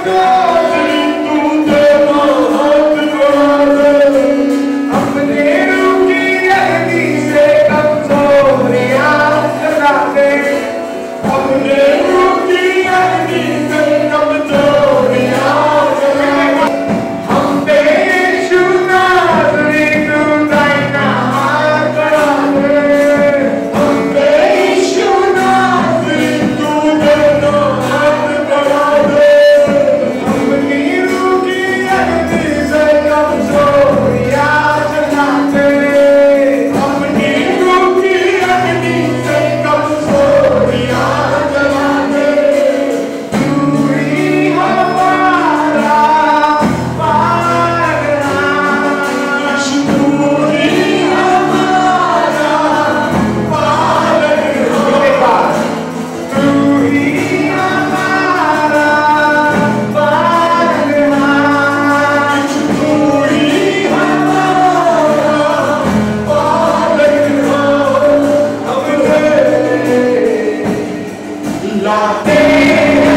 Oh. Yeah.